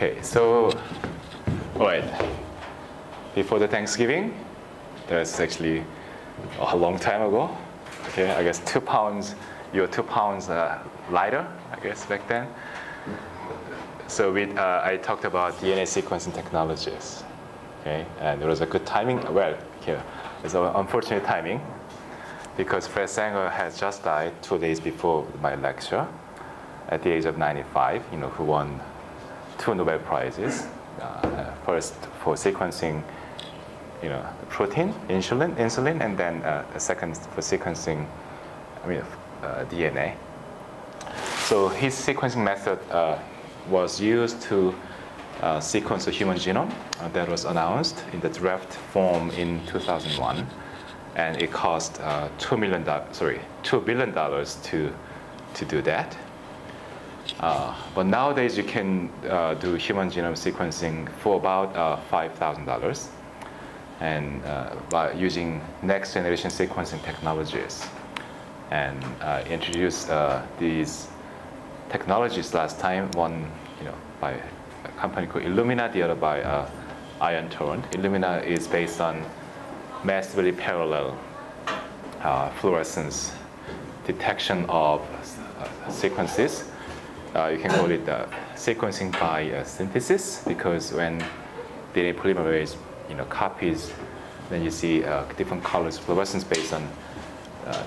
Okay, so, all right. Before the Thanksgiving, that's actually a long time ago. Okay, I guess two pounds, you're two pounds uh, lighter, I guess, back then. So we, uh, I talked about DNA sequencing technologies. Okay, and it was a good timing. Well, here, it's an unfortunate timing because Fred Sanger has just died two days before my lecture at the age of 95, you know, who won two Nobel Prizes. Uh, first for sequencing, you know, protein, insulin, insulin, and then uh, a second for sequencing, I mean, uh, DNA. So his sequencing method uh, was used to uh, sequence the human genome uh, that was announced in the draft form in 2001, and it cost two million sorry, two billion dollars to to do that. Uh, but nowadays you can uh, do human genome sequencing for about uh, $5,000 and uh, by using next generation sequencing technologies. And uh, introduced uh, these technologies last time, one you know, by a company called Illumina, the other by Ion Torrent. Illumina is based on massively parallel fluorescence detection of sequences uh, you can call it sequencing by uh, synthesis because when DNA polymerase you know, copies, then you see uh, different colors, fluorescence based on uh,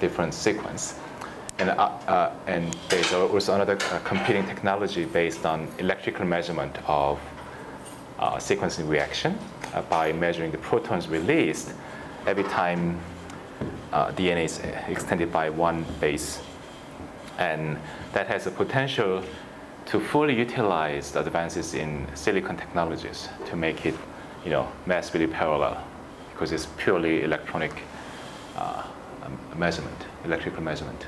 different sequence. And, uh, and there's also another competing technology based on electrical measurement of sequencing reaction by measuring the protons released every time DNA is extended by one base and that has the potential to fully utilize the advances in silicon technologies to make it, you know, massively parallel because it's purely electronic uh, measurement, electrical measurement.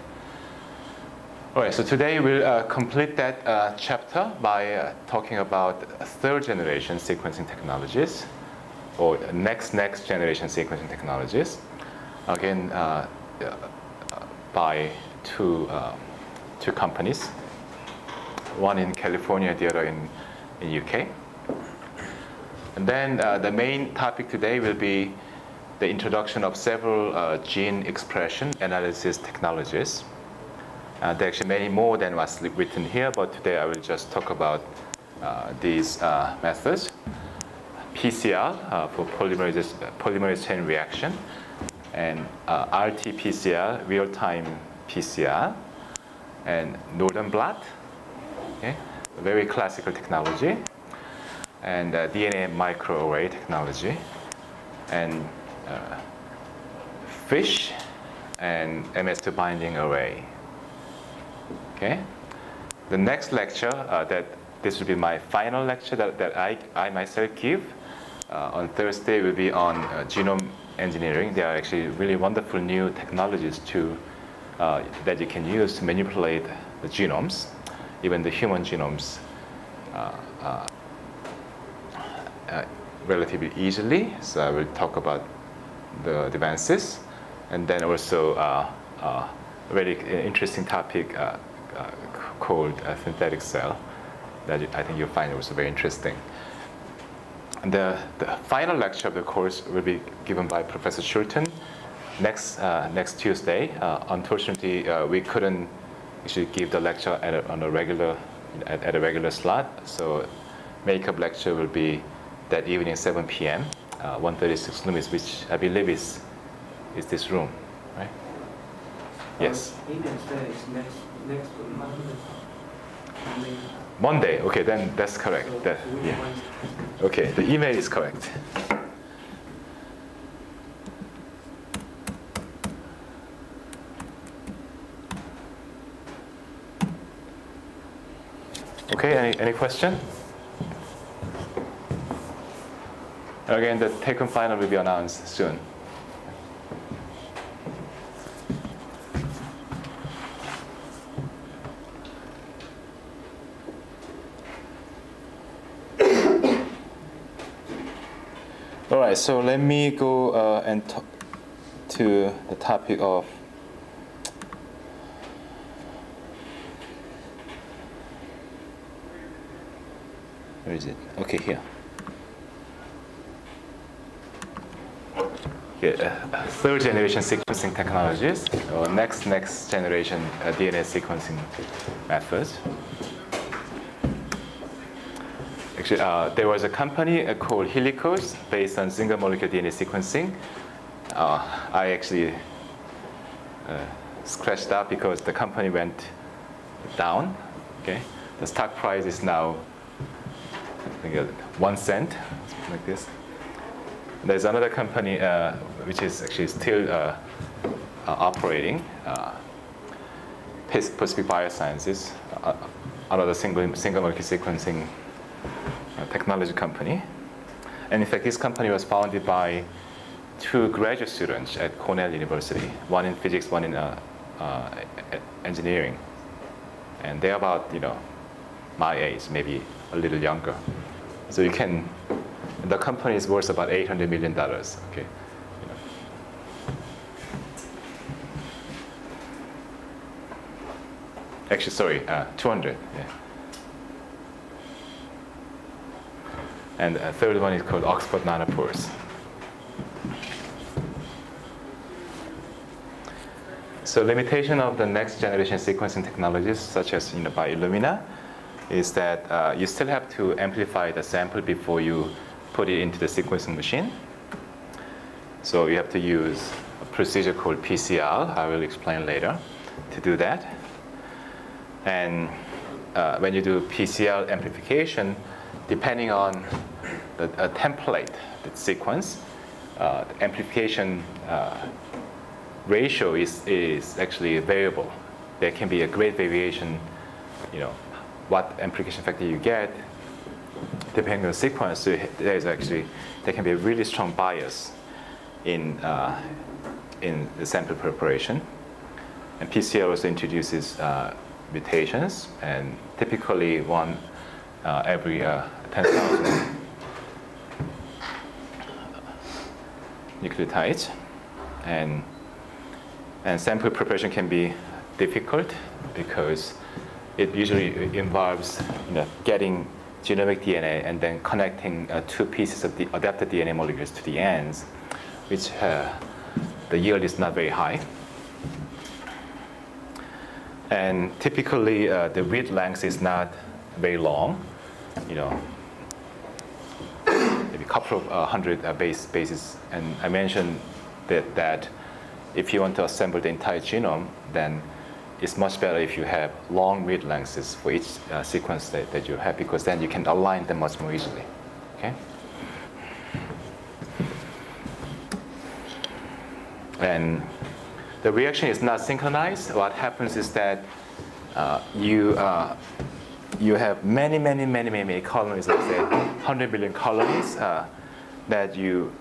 All right, so today we'll uh, complete that uh, chapter by uh, talking about third generation sequencing technologies or next next generation sequencing technologies. Again, uh, uh, by two um, two companies, one in California, the other in, in UK. And then uh, the main topic today will be the introduction of several uh, gene expression analysis technologies. Uh, there are actually many more than what's written here, but today I will just talk about uh, these uh, methods. PCR uh, for polymerase, polymerase chain reaction, and RT-PCR, real-time PCR, and Northern blot, okay, very classical technology, and uh, DNA microarray technology, and uh, FISH, and MS2 binding array. Okay, the next lecture uh, that this will be my final lecture that, that I, I myself give uh, on Thursday will be on uh, genome engineering. There are actually really wonderful new technologies to uh, that you can use to manipulate the genomes, even the human genomes, uh, uh, uh, relatively easily. So I will talk about the advances, and then also a very interesting topic called synthetic cell that I think you'll find also very interesting. The, the final lecture of the course will be given by Professor Schulten, next uh, next Tuesday. Uh, unfortunately, uh, we couldn't actually give the lecture at a, on a regular at, at, a regular slot. So, makeup lecture will be that evening, 7 p.m. Uh, 136 Loomis, which I believe is is this room, right? Yes. next next Monday. Monday. Okay, then that's correct. So that, yeah. Okay, the email is correct. Okay, any, any question? Again, the take-home final will be announced soon. All right, so let me go uh, and talk to the topic of Where is it? Okay, here. Here, uh, third generation sequencing technologies, or next next generation uh, DNA sequencing methods. Actually, uh, there was a company uh, called Helicos based on single molecule DNA sequencing. Uh, I actually uh, scratched that because the company went down. Okay, the stock price is now think, one cent, like this. There's another company uh, which is actually still uh, uh, operating, uh, Pacific Biosciences, uh, another single, single molecule sequencing uh, technology company. And in fact, this company was founded by two graduate students at Cornell University, one in physics, one in engineering. And they're about, you know, my age, maybe a little younger. So you can, the company is worth about $800 million, okay? Actually, sorry, uh, 200, yeah. And a third one is called Oxford Nanopores. So limitation of the next generation sequencing technologies, such as you know, by Illumina, is that uh, you still have to amplify the sample before you put it into the sequencing machine. So you have to use a procedure called PCR. I will explain later to do that. And uh, when you do PCR amplification, depending on the template, the sequence, uh, the amplification uh, ratio is, is actually variable. There can be a great variation, you know, what amplification factor you get, depending on the sequence, there is actually, there can be a really strong bias in, uh, in the sample preparation. And PCR also introduces uh, mutations, and typically one uh, every uh, 10,000 nucleotides. And, and sample preparation can be difficult because it usually involves you know, getting genomic DNA and then connecting uh, two pieces of the adapted DNA molecules to the ends, which uh, the yield is not very high. And typically, uh, the read length is not very long, you know, maybe a couple of uh, hundred uh, base bases. And I mentioned that, that if you want to assemble the entire genome, then it's much better if you have long read lengths for each uh, sequence that, that you have because then you can align them much more easily. Okay? And the reaction is not synchronized. What happens is that uh, you, uh, you have many, many, many, many, many colonies, let's say 100 million colonies uh, that you,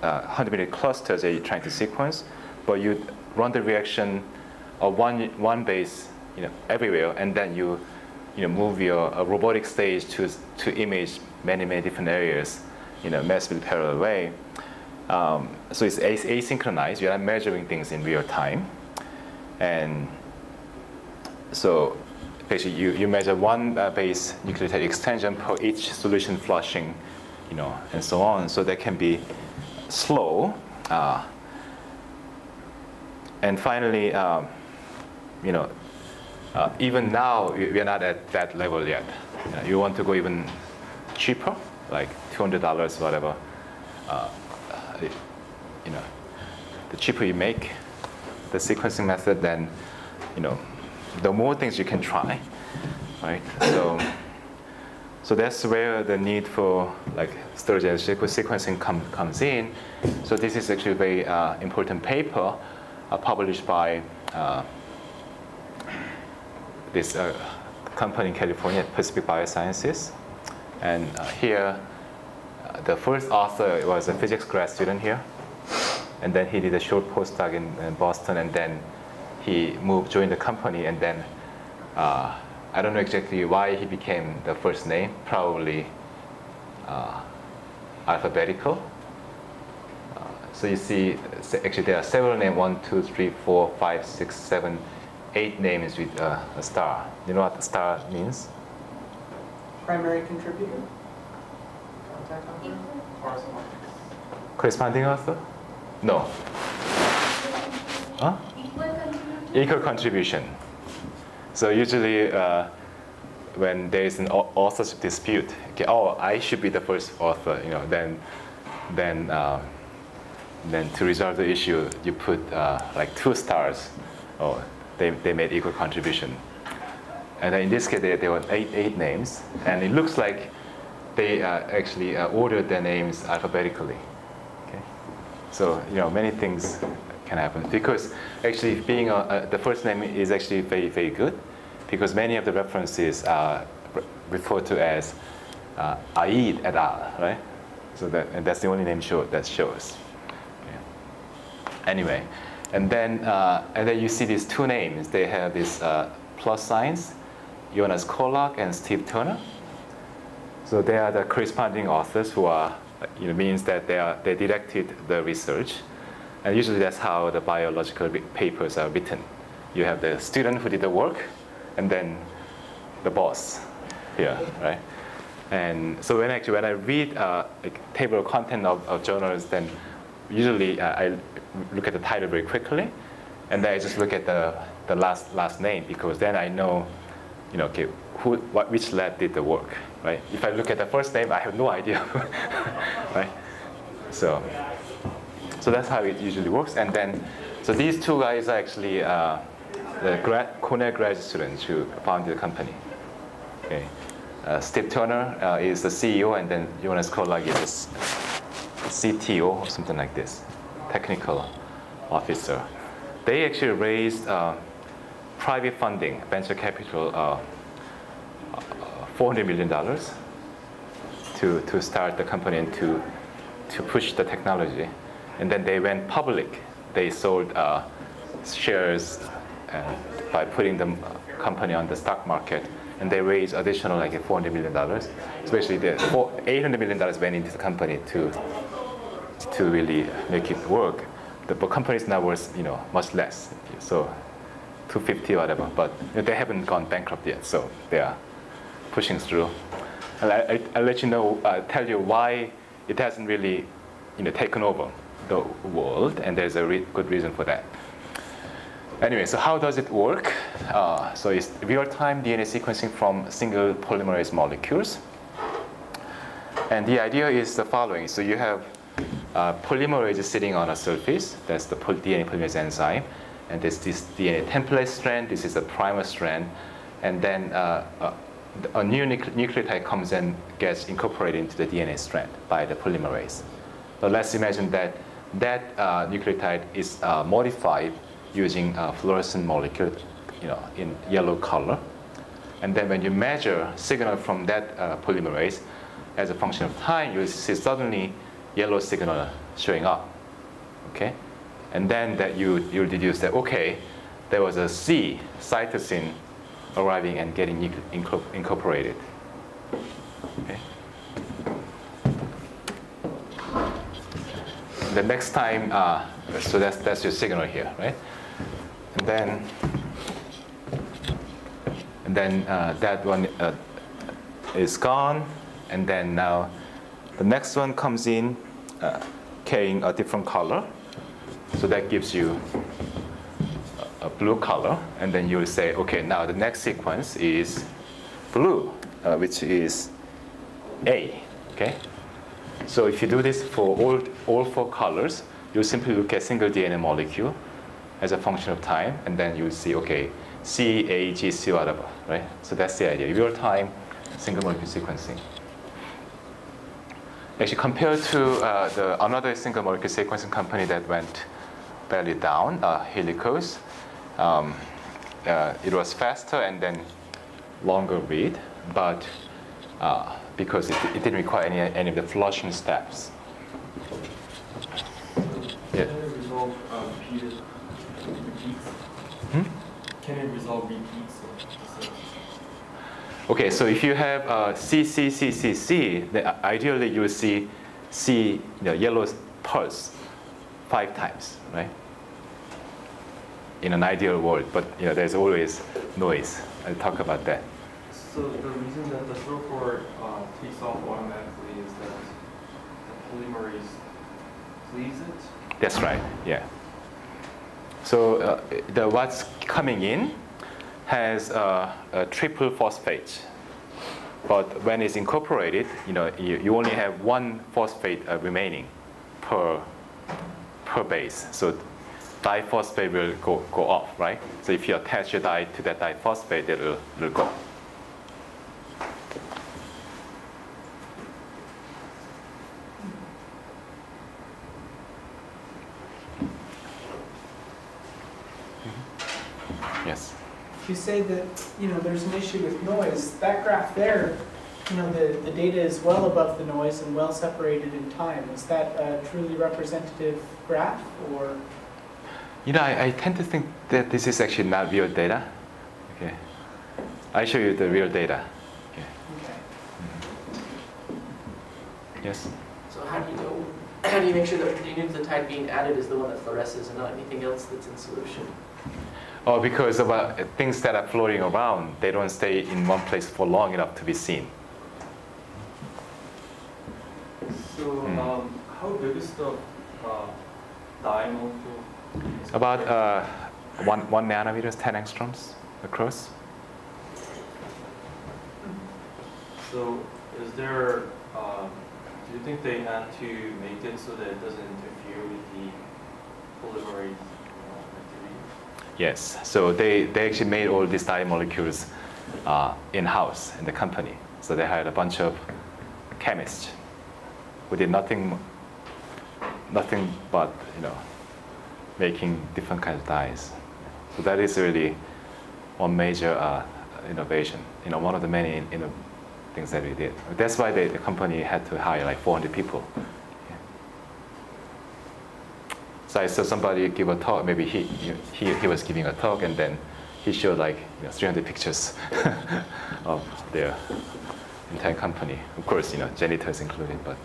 100 uh, million clusters that you're trying to sequence, but you run the reaction one, one base you know, everywhere, and then you, you know, move your robotic stage to, to image many, many different areas in a massively parallel way. Um, so it's asynchronized. You're not measuring things in real time. And so basically you, you measure one uh, base nucleotide extension per each solution flushing, you know, and so on. So that can be slow. Uh, and finally, um, you know, uh, even now we are not at that level yet. You, know, you want to go even cheaper, like $200, whatever. Uh, you know, the cheaper you make the sequencing method, then you know, the more things you can try, right? So, so that's where the need for like storage and sequencing com comes in. So this is actually a very uh, important paper uh, published by uh, this uh, company in California, Pacific Biosciences. And uh, here, uh, the first author was a physics grad student here. And then he did a short postdoc in, in Boston, and then he moved, joined the company, and then uh, I don't know exactly why he became the first name, probably uh, alphabetical. Uh, so you see, actually there are several names, one, two, three, four, five, six, seven, eight names with uh, a star. Do You know what a star means? primary contributor? Contact? Corresponding author? No. Huh? Equal contribution. So usually uh, when there is an au- authorship dispute, okay, oh, I should be the first author, you know, then, then, uh, then to resolve the issue, you put uh, like two stars. Oh, they, they made equal contribution. And in this case, there, were eight, eight names, and it looks like they uh, actually uh, ordered their names alphabetically. Okay? So you know many things can happen because actually being a, the first name is actually very very good because many of the references are referred to as uh, Eid et al. Right? So that and that's the only name show, that shows. Anyway, and then uh, and then you see these two names. They have these uh, plus signs, Jonas Korlach and Steve Turner. So they are the corresponding authors who are, you know, means that they are they directed the research, and usually that's how the biological papers are written. You have the student who did the work, and then the boss here, right? And so when actually when I read uh, table of content of, of journals, then usually uh, I look at the title very quickly, and then I just look at the, the last last name because then I know, you know, okay, who what which lab did the work, right? If I look at the first name, I have no idea, right? So so that's how it usually works. And then so these two guys are actually uh, the grad, Cornell grad students who founded the company. Okay. Uh, Steve Turner uh, is the CEO, and then Jonas Korlach is CTO or something like this, technical officer. They actually raised uh, private funding, venture capital, uh, uh, $400 million to, to start the company and to, to push the technology. And then they went public. They sold uh, shares uh, by putting the company on the stock market and they raised additional like $400 million. Especially the $800 million went into the company to, to really make it work. The but company is now worth you know much less, so 250 or whatever. But they haven't gone bankrupt yet, so they are pushing through. And I, I, I'll let you know, uh, tell you why it hasn't really you know taken over the world, and there's a re- good reason for that. Anyway, so how does it work? Uh, so it's real-time DNA sequencing from single polymerase molecules. And the idea is the following. So you have uh, polymerase sitting on a surface. That's the DNA polymerase enzyme. And there's this DNA template strand. This is a primer strand. And then uh, a, a new nucle- nucleotide comes and gets incorporated into the DNA strand by the polymerase. So let's imagine that that uh, nucleotide is uh, modified using a fluorescent molecule, you know, in yellow color. And then when you measure signal from that uh, polymerase, as a function of time, you see suddenly yellow signal showing up. Okay, and then that you you deduce that okay, there was a C cytosine arriving and getting incorporated. Okay. The next time, uh, so that's that's your signal here, right? And then and then uh, that one uh, is gone, and then now the next one comes in uh, carrying a different color. So that gives you a, blue color, and then you will say, okay, now the next sequence is blue, uh, which is A. Okay. So if you do this for all all four colors, you simply look at single DNA molecule as a function of time, and then you see, okay, C, A, G, C, whatever, right? So that's the idea. Real time single molecule sequencing. Actually, compared to uh, the another single molecule sequencing company that went barely down, uh, Helicos, um, uh, it was faster and then longer read, but uh, because it, it didn't require any, any of the flushing steps. Yeah. Can it resolve uh, repeats? Hmm? Can it resolve repeats of the cells? Okay, so if you have uh, C, C, C, C, C, then ideally you will see C, you know, yellow pulse five times, right? In an ideal world, but you know, there's always noise. I'll talk about that. So the reason that the sulfur uh, takes off automatically is that the polymerase cleaves it? That's right, yeah. So uh, the what's coming in has uh, a triple phosphate. But when it's incorporated, you know, you, you only have one phosphate uh, remaining per, per base. So diphosphate will go, go off, right? So if you attach your dye to that diphosphate, it'll, it'll go. Mhm. Yes. You say that, you know, there's an issue with noise. That graph there, you know, the, the data is well above the noise and well separated in time. Is that a truly representative graph or? You know, I, I tend to think that this is actually not real data. Okay. I show you the real data. Okay. Okay. Yes. So how do you know, how do you make sure that the new nucleotide being added is the one that fluoresces and not anything else that's in solution? Oh, because of uh, things that are floating around, they don't stay in one place for long enough to be seen. So Hmm. um, how big is the uh, molecule? About uh, one, one nanometers, 10 angstroms across. So is there, um, do you think they had to make it so that it doesn't interfere with the polymerase? Yes. So they, they actually made all these dye molecules uh, in-house in the company. So they hired a bunch of chemists who did nothing, nothing but, you know, making different kinds of dyes. So that is really one major uh, innovation. You know, one of the many you know, things that we did. That's why they, the company had to hire like 400 people. So I saw somebody give a talk. Maybe he, he, he was giving a talk, and then he showed like you know, 300 pictures of their entire company. Of course, you know, janitors included, but.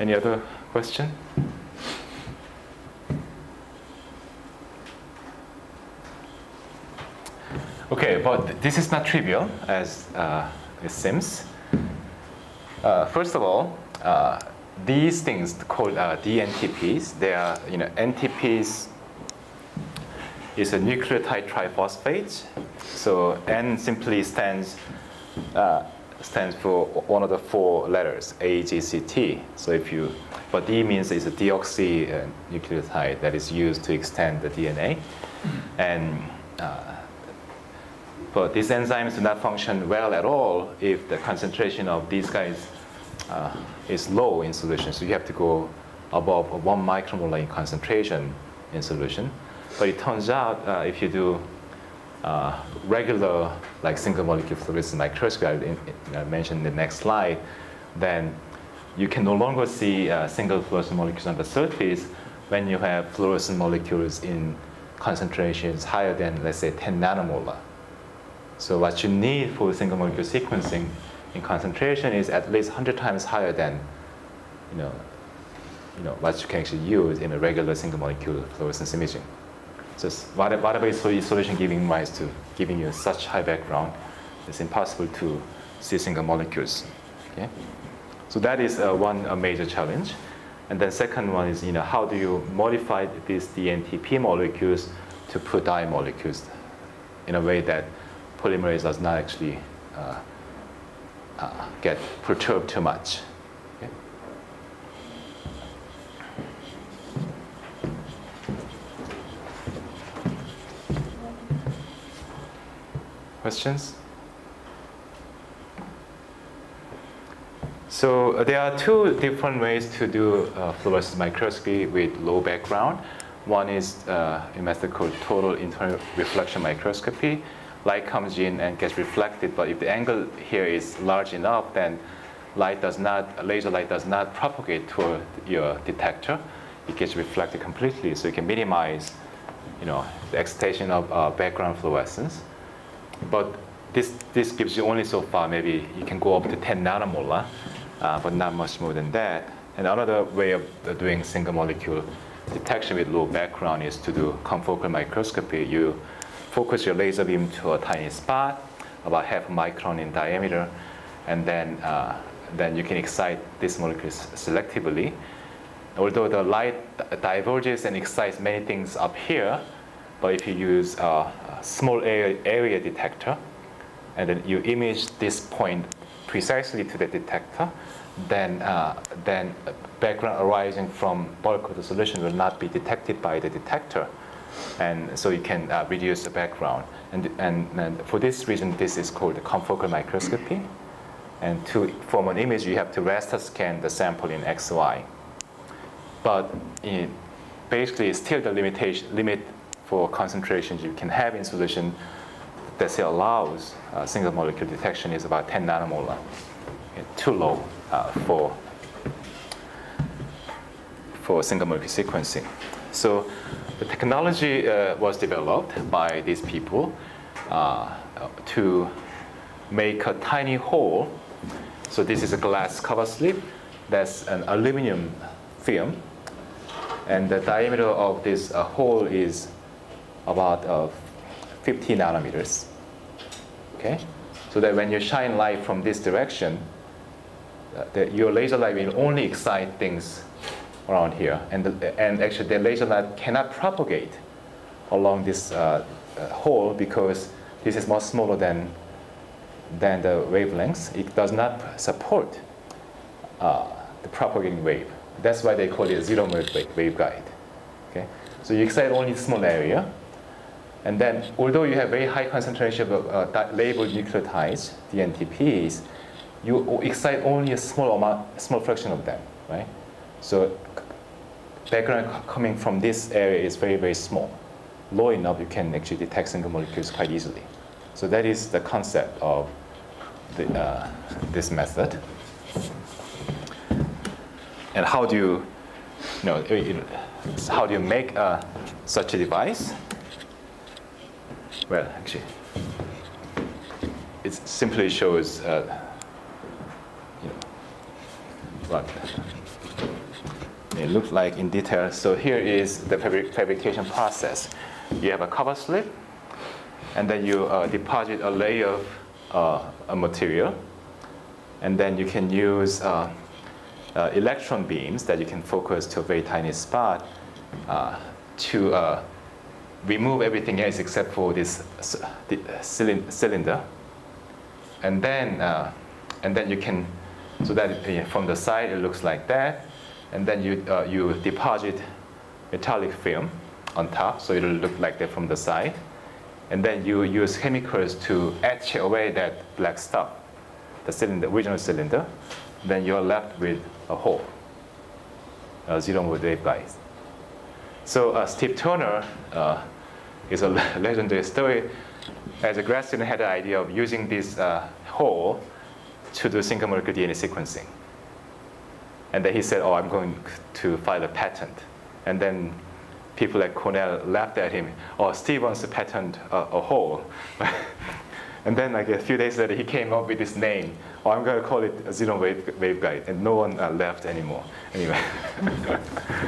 Any other question? Okay, but this is not trivial as uh, seems. Uh, first of all, uh, these things called uh, DNTPs, they are, you know, NTPs is a nucleotide triphosphate. So N simply stands uh, stands for one of the four letters, A, G, C, T. So if you, but D means it's a deoxy nucleotide that is used to extend the DNA. And uh, but these enzymes do not function well at all if the concentration of these guys uh, is low in solution. So you have to go above one micromolar in concentration in solution. But it turns out uh, if you do uh, regular like single molecule fluorescence microscopy, I mentioned in the next slide, then you can no longer see uh, single fluorescent molecules on the surface when you have fluorescent molecules in concentrations higher than, let's say, 10 nanomolar. So what you need for single molecule sequencing in concentration is at least 100 times higher than, you know, you know, what you can actually use in a regular single molecule fluorescence imaging. So whatever, is sol- solution giving rise to giving you such high background, it's impossible to see single molecules. Okay? So that is uh, one major challenge. And then second one is, you know, how do you modify these DNTP molecules to put dye molecules in a way that polymerase does not actually uh, uh, get perturbed too much. Questions? So uh, there are two different ways to do uh, fluorescence microscopy with low background. One is uh, a method called total internal reflection microscopy. Light comes in and gets reflected, but if the angle here is large enough, then light does not, laser light does not propagate toward your detector. It gets reflected completely, so you can minimize, you know, the excitation of uh, background fluorescence. But this, this gives you only so far. Maybe you can go up to 10 nanomolar, uh, but not much more than that. And another way of uh, doing single molecule detection with low background is to do confocal microscopy. You focus your laser beam to a tiny spot, about half a micron in diameter, and then, uh, then you can excite these molecules selectively. Although the light diverges and excites many things up here, but if you use a, small area, area detector, and then you image this point precisely to the detector, then, uh, then background arising from bulk of the solution will not be detected by the detector. And so you can uh, reduce the background. And, and, and, for this reason, this is called confocal microscopy. And to form an image, you have to raster scan the sample in XY. But in, basically, still the limitation, limit for concentrations you can have in solution that still allows uh, single molecule detection is about 10 nanomolar. Okay, too low uh, for, for single molecule sequencing. So the technology uh, was developed by these people uh, to make a tiny hole. So this is a glass cover slip. That's an aluminum film. And the diameter of this uh, hole is about uh, 50 nanometers. Okay? So that when you shine light from this direction, uh, the, your laser light will only excite things around here. And, and actually, the laser light cannot propagate along this uh, uh, hole because this is much smaller than, than the wavelengths. It does not support uh, the propagating wave. That's why they call it a zero wave waveguide. Okay? So you excite only a small area. And then, although you have very high concentration of uh, labeled nucleotides, DNTPs, you excite only a small amount, small fraction of them, right? So background coming from this area is very, very small. Low enough, you can actually detect single molecules quite easily. So that is the concept of the, uh, this method. And how do you, you know, how do you make uh, such a device? Well, actually, it simply shows, uh, you know, what it looks like in detail. So here is the fabrication process. You have a cover slip, and then you uh, deposit a layer of uh, a material, and then you can use uh, uh electron beams that you can focus to a very tiny spot uh, to uh, remove everything else except for this cylinder. And then, and then you can, so that from the side it looks like that. And then you, uh, you deposit metallic film on top, so it'll look like that from the side. And then you use chemicals to etch away that black stuff, the cylinder, original cylinder. Then you're left with a hole, a zero mode waveguide. So uh, Steve Turner uh, is a legendary story. As a grad student, had the idea of using this uh, hole to do single molecule DNA sequencing. And then he said, oh, I'm going to file a patent. And then people at Cornell laughed at him. Oh, Steve wants to patent a, a hole. and then like a few days later, he came up with this name. Oh, I'm going to call it a zero wave waveguide. And no one uh, laughed anymore. Anyway.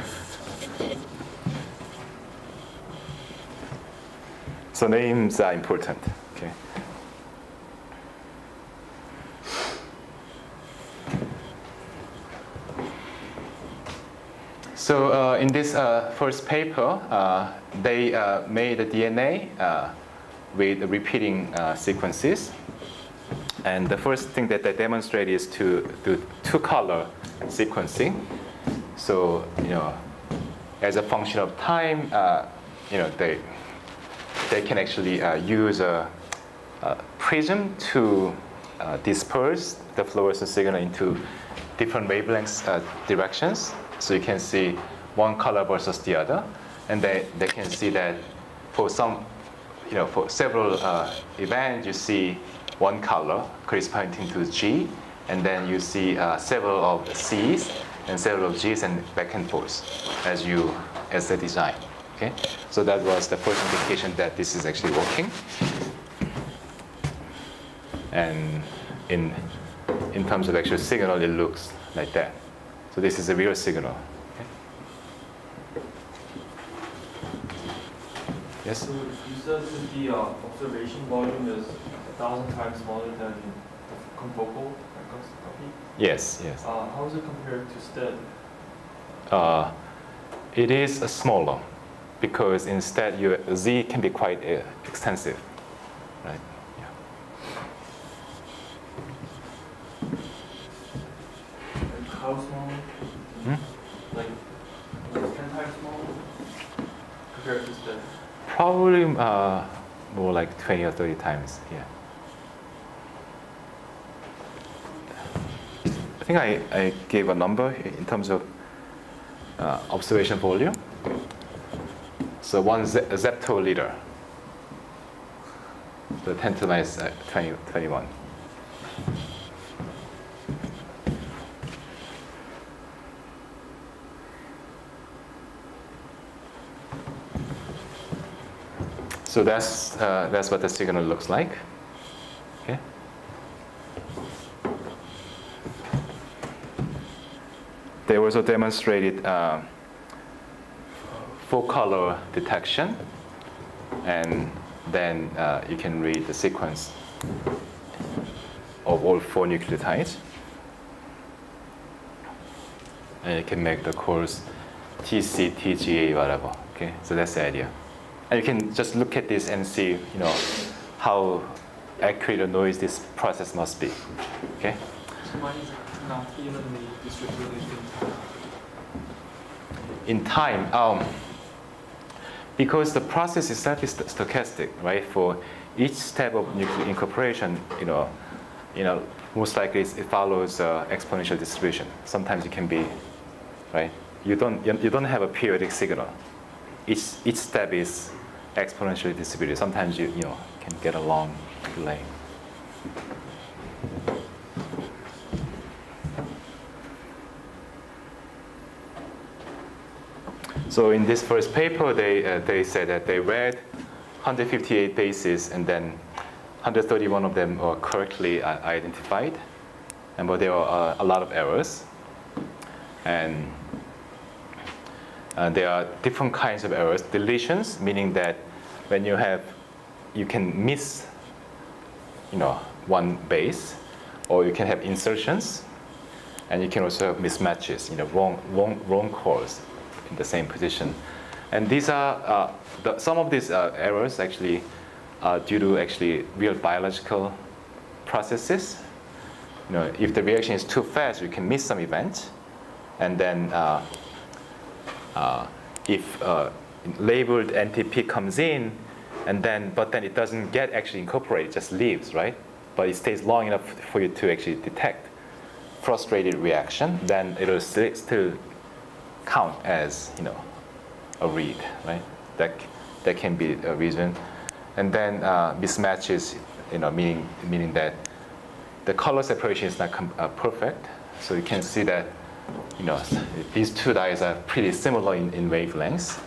So names are important. Okay. So uh, in this uh, first paper, uh, they uh, made the DNA uh, with repeating uh, sequences. And the first thing that they demonstrate is to do two-color sequencing. So, you know, as a function of time, you know, they they can actually use a, a, prism to disperse the fluorescent signal into different wavelengths directions. So you can see one color versus the other. And they, they can see that for some, you know, for several uh, events, you see one color corresponding to G, and then you see uh, several of the C's and several of G's and back and forth as you as the design. Okay, so that was the first indication that this is actually working. And in in terms of actual signal, it looks like that. So this is a real signal. Okay. Yes? So you said that the uh, observation volume is a thousand times smaller than the confocal copy? Yes, yes. Uh, how is it compared to STED? Uh, it is smaller because instead your Z can be quite uh, extensive. Hmm? Like, like ten times smaller compared to STED? Probably uh, more like 20 or 30 times, yeah. I think I, I gave a number in terms of uh, observation volume. So one ze- zeptoliter, the 10 to the minus uh, 20, 21. So that's, uh, that's what the signal looks like. Okay. They also demonstrated uh, full color detection, and then uh, you can read the sequence of all four nucleotides. And you can make the calls TC, TGA, whatever. Okay, so that's the idea. And you can just look at this and see, you know, how accurate a noise this process must be. Okay. So why is not evenly distributed in time? in time, um, because the process itself is stochastic, right? For each step of nuclear incorporation, you know, you know, most likely it follows uh, exponential distribution. Sometimes it can be, right? You don't you you don't have a periodic signal. Each each step is exponentially distributed. Sometimes you you know can get a long delay. So in this first paper, they, uh, they said that they read 158 bases and then 131 of them were correctly uh, identified, and but there were uh, a lot of errors. And uh, there are different kinds of errors. Deletions, meaning that when you have, you can miss, you know, one base, or you can have insertions, and you can also have mismatches, you know, wrong, wrong, wrong calls in the same position. And these are, uh, the, some of these uh, errors actually are due to actually real biological processes. You know, if the reaction is too fast, you can miss some event. And then uh, uh, if uh, labeled NTP comes in, and then, but then it doesn't get actually incorporated, it just leaves, right? But it stays long enough for you to actually detect frustrated reaction, then it'll sti- still count as you know a read, right? That that can be a reason, and then uh, mismatches, you know, meaning meaning that the color separation is not uh, perfect. So you can see that you know these two dyes are pretty similar in, in wavelengths.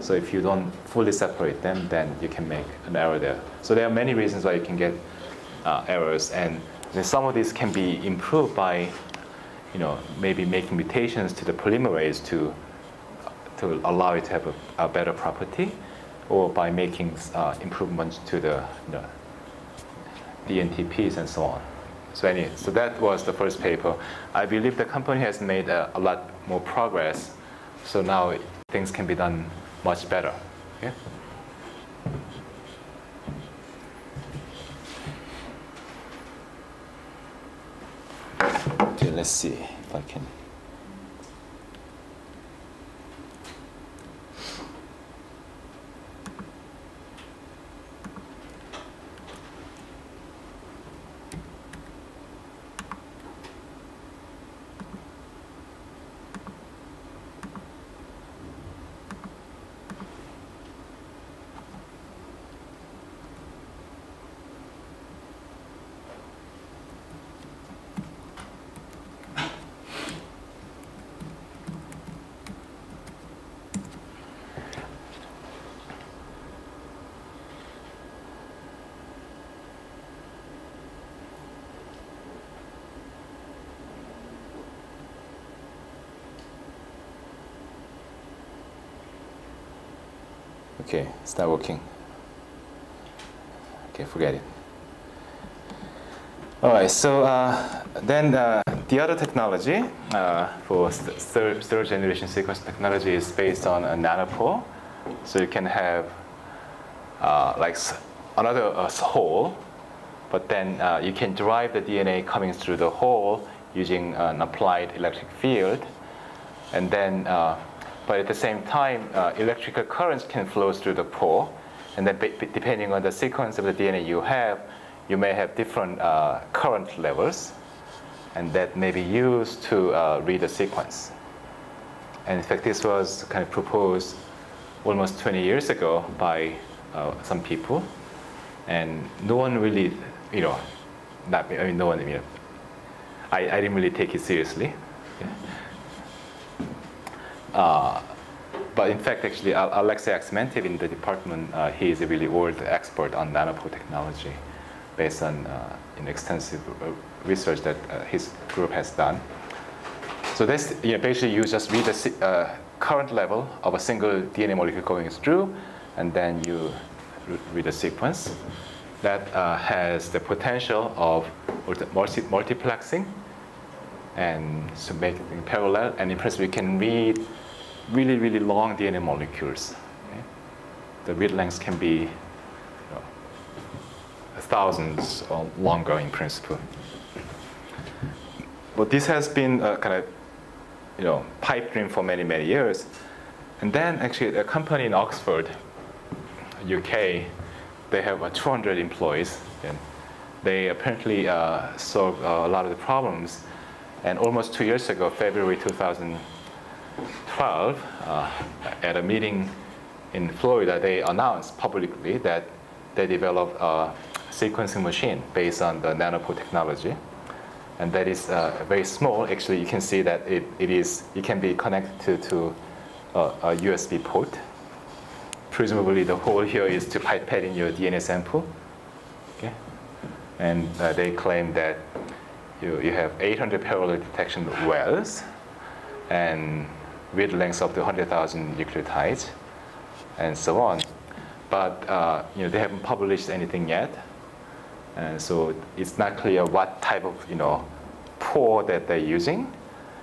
So if you don't fully separate them, then you can make an error there. So there are many reasons why you can get uh, errors, and some of these can be improved by you know, maybe making mutations to the polymerase to, to allow it to have a, a better property, or by making uh, improvements to the you know, DNTPs and so on. So anyway, so that was the first paper. I believe the company has made a lot more progress, so now things can be done much better. Okay? Okay, let's see if I can. Okay, it's not working. Okay, forget it. All right, so uh, then uh, the other technology uh, for third, third generation sequence technology is based on a nanopore. So you can have uh, like another uh, hole, but then uh, you can drive the DNA coming through the hole using an applied electric field. And then, but at the same time, uh, electrical currents can flow through the pore. And then, depending on the sequence of the DNA you have, you may have different uh, current levels, and that may be used to uh, read the sequence. And in fact, this was kind of proposed almost 20 years ago by uh, some people, and no one really, you know, not I mean, no one, you know, I, I didn't really take it seriously. Uh, but in fact, actually, Al- Aleksei Aksimentiev in the department, uh, he is a really world expert on nanopore technology based on uh, an extensive uh, research that uh, his group has done. So this, you know, basically you just read the uh, current level of a single DNA molecule going through, and then you read the sequence that has the potential of multi- multiplexing and so make it in parallel. And in principle, you can read really, really long DNA molecules. okay? The read lengths can be you know, thousands or longer in principle. But this has been a kind of, you know, pipe dream for many, many years. And then actually a company in Oxford, UK, they have uh, 200 employees. And they apparently uh, solve uh, a lot of the problems. And almost two years ago, February 2012, uh, at a meeting in Florida, they announced publicly that they developed a sequencing machine based on the nanopore technology. And that is uh, very small. Actually, you can see that it, it is, it can be connected to, to a, a USB port. Presumably, the hole here is to pipette in your DNA sample. Okay? And uh, they claim that you, you have 800 parallel detection wells and read lengths up to 100,000 nucleotides and so on. But uh, you know, they haven't published anything yet. And so it's not clear what type of you know, pore that they're using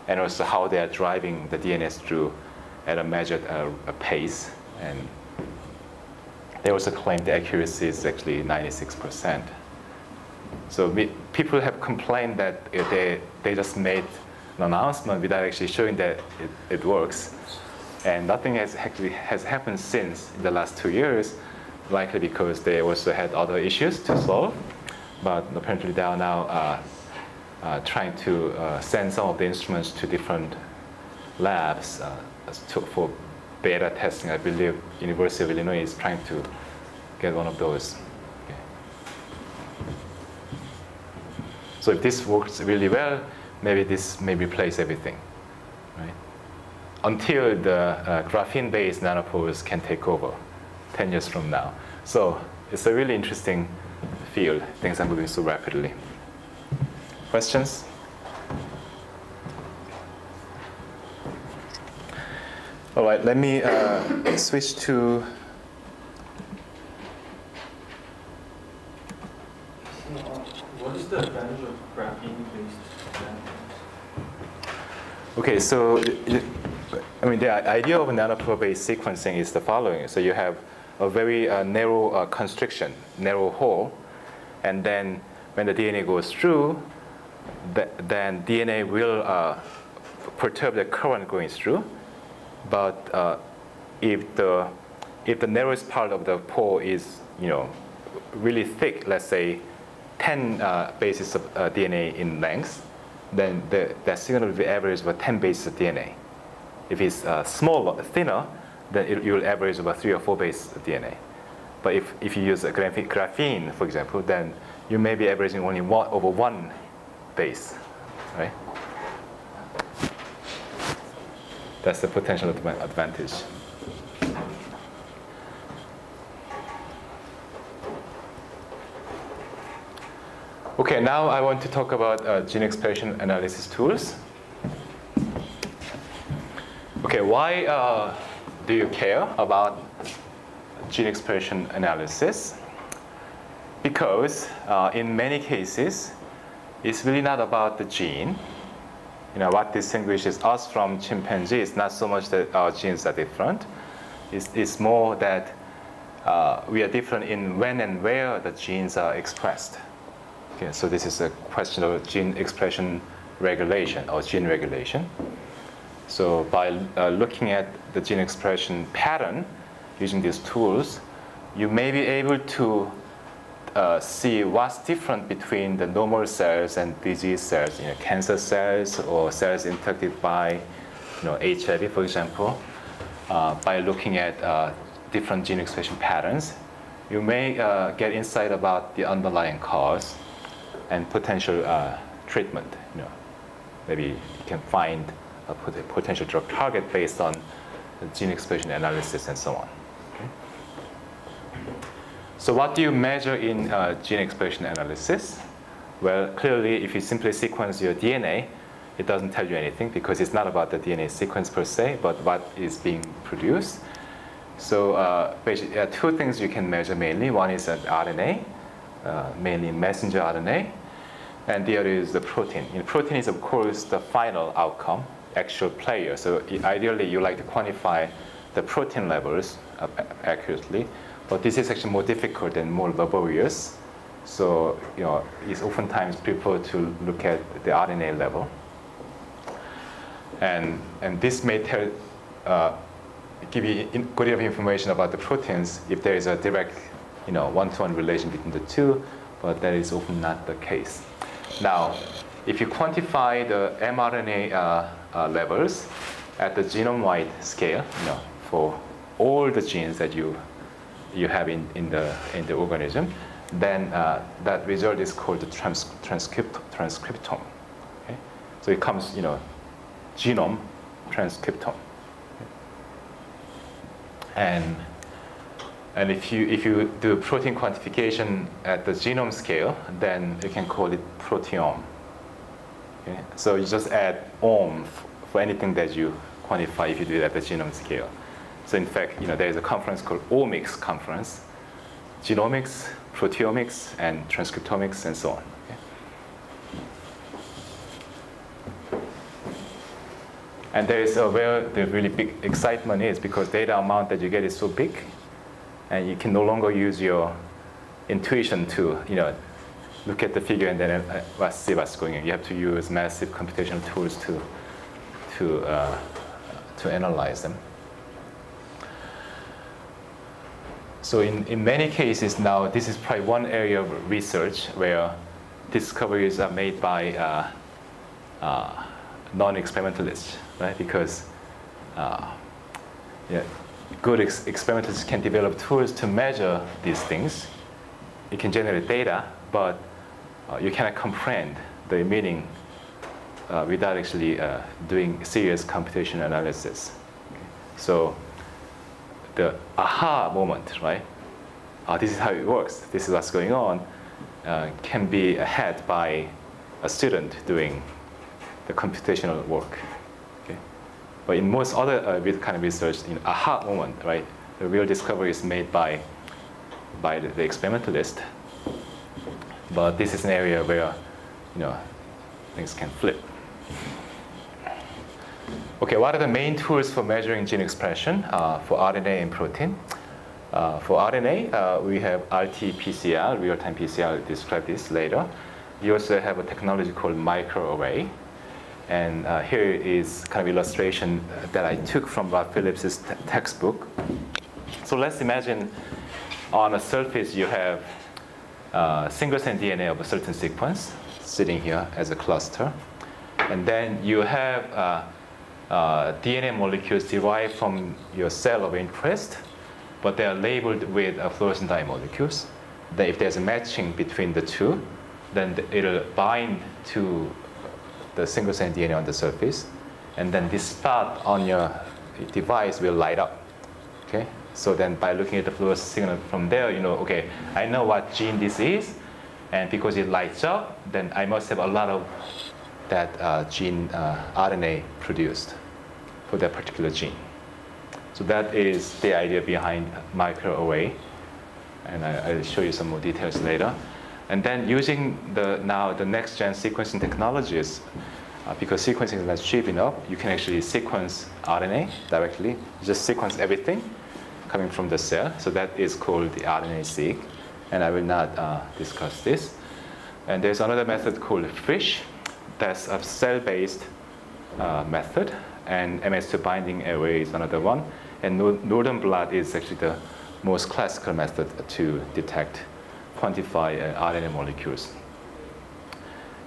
and also how they are driving the DNA through at a measured uh, a pace. And they also claim the accuracy is actually 96%. So we, people have complained that they, they just made an announcement without actually showing that it, it works. And nothing has actually has happened since in the last two years, likely because they also had other issues to solve. But apparently they are now uh, uh, trying to uh, send some of the instruments to different labs uh, to, for beta testing. I believe University of Illinois is trying to get one of those. So if this works really well, maybe this may replace everything, right? Until the uh, graphene-based nanopores can take over 10 years from now. So it's a really interesting field. Things are moving so rapidly. Questions? All right, let me uh, switch to What is the advantage of graphene-based? Okay, so I mean, the idea of nanopore-based sequencing is the following. So you have a very uh, narrow uh, constriction, narrow hole, and then when the DNA goes through, th- then DNA will uh, perturb the current going through. But uh, if the if the narrowest part of the pore is, you know, really thick, let's say 10 uh, bases of uh, DNA in length, then the, that signal will be averaged about 10 bases of DNA. If it's uh, smaller, thinner, then it, you will average about three or four bases of DNA. But if, if you use a graphene, graphene, for example, then you may be averaging only one over one base, right? That's the potential advantage. Okay, now I want to talk about uh, gene expression analysis tools. Okay, why uh, do you care about gene expression analysis because uh, in many cases, it's really not about the gene. You know, what distinguishes us from chimpanzee is not so much that our genes are different. It's, it's more that uh, we are different in when and where the genes are expressed. Okay, so this is a question of gene expression regulation or gene regulation. So by uh, looking at the gene expression pattern using these tools, you may be able to uh, see what's different between the normal cells and disease cells, you know, cancer cells or cells infected by you know, HIV, for example, uh, by looking at uh, different gene expression patterns. You may uh, get insight about the underlying cause and potential uh, treatment. You know, maybe you can find a potential drug target based on gene expression analysis and so on. So what do you measure in uh, gene expression analysis? Well, clearly, if you simply sequence your DNA, it doesn't tell you anything because it's not about the DNA sequence per se, but what is being produced. So uh, uh, two things you can measure mainly. One is an RNA, uh, mainly messenger RNA, and there is the protein. In protein is, of course, the final outcome, actual player. So ideally, you like to quantify the protein levels uh, accurately, but this is actually more difficult and more laborious. So you know, it's oftentimes preferred to look at the RNA level. And, and this may tell, uh, give you good enough information about the proteins if there is a direct you know, one-to-one relation between the two, but that is often not the case. Now, if you quantify the mRNA uh, uh, levels at the genome-wide scale, you know, for all the genes that you you have in, in the in the organism, then uh, that result is called the trans, transcript, transcriptome. Okay? So it comes, you know, genome transcriptome. And and if you, if you do protein quantification at the genome scale, then you can call it proteome. Okay? So you just add ohm for anything that you quantify if you do it at the genome scale. So in fact, you know, there is a conference called Omics conference, genomics, proteomics, and transcriptomics, and so on. And there is a where the really big excitement is because data amount that you get is so big and you can no longer use your intuition to, you know, look at the figure and then uh, see what's going on. You have to use massive computational tools to, to, uh, to analyze them. So in, in many cases now, this is probably one area of research where discoveries are made by uh, uh, non-experimentalists, right? Because uh, yeah, good ex experimenters can develop tools to measure these things. It can generate data, but uh, you cannot comprehend the meaning uh, without actually uh, doing serious computation analysis. Okay. So the aha moment, right? Uh, this is how it works. This is what's going on. Uh, can be had by a student doing the computational work. But in most other uh, kind of research, in aha moment, right, the real discovery is made by, by the, the experimentalist. But this is an area where, you know, things can flip. Okay, what are the main tools for measuring gene expression uh, for RNA and protein? Uh, for RNA, uh, we have RT-PCR, real-time PCR, I'll describe this later. We also have a technology called microarray. And uh, here is kind of illustration that I took from Rob Phillips' textbook. So let's imagine on a surface you have uh, single-strand DNA of a certain sequence sitting here as a cluster. And then you have uh, uh DNA molecules derived from your cell of interest, but they are labeled with fluorescent dye molecules. Then if there's a matching between the two, then it'll bind to the single strand DNA on the surface, and then this spot on your device will light up. Okay, so then by looking at the fluorescent signal from there, you know, okay, I know what gene this is, and because it lights up, then I must have a lot of that uh, gene uh, RNA produced for that particular gene. So that is the idea behind microarray. And I, will show you some more details later. And then using the now the next gen sequencing technologies, uh, because sequencing is not cheap enough, you can actually sequence RNA directly. Just sequence everything coming from the cell. So that is called the RNA-seq. And I will not uh, discuss this. And there's another method called FISH. That's a cell-based uh, method. And MS2 binding array is another one. And northern blot is actually the most classical method to detect, quantify uh, RNA molecules.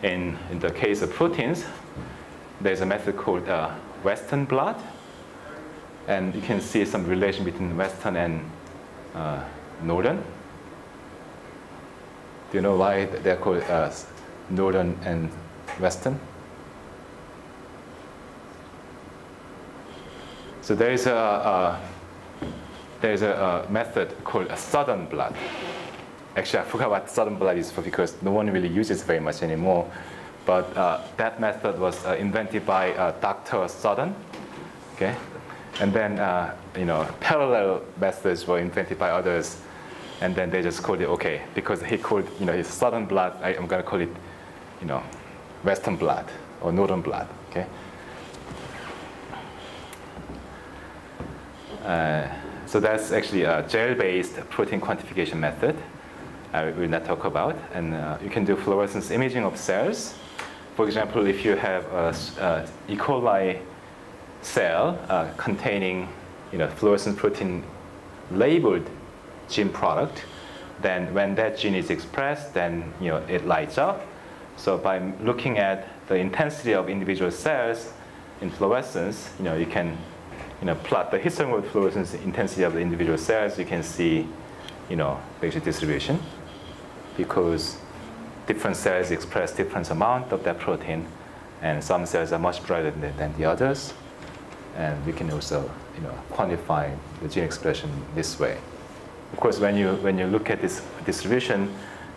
In, in the case of proteins, there's a method called uh, Western blot. And you can see some relation between Western and uh, Northern. Do you know why they're called uh, Northern and Western? So there is a, there is a, a, method called a southern blot. Actually, I forgot what southern blot is for because no one really uses very much anymore. But uh, that method was uh, invented by uh, Dr. Southern. Okay, and then uh, you know parallel methods were invented by others, and then they just called it okay because he called you know his southern blot. I, am going to call it you know western blot or northern blot. Okay. Uh, so that's actually a gel-based protein quantification method I will not talk about. And uh, you can do fluorescence imaging of cells. For example, if you have a, a E. coli cell uh, containing you know, fluorescent protein labeled gene product, then when that gene is expressed, then you know, it lights up. So by looking at the intensity of individual cells in fluorescence, you know, you can you know, plot the histogram of fluorescence intensity of the individual cells, you can see, you know, basic distribution because different cells express different amount of that protein and some cells are much brighter than, than the others. And we can also, you know, quantify the gene expression this way. Of course, when you, when you look at this distribution,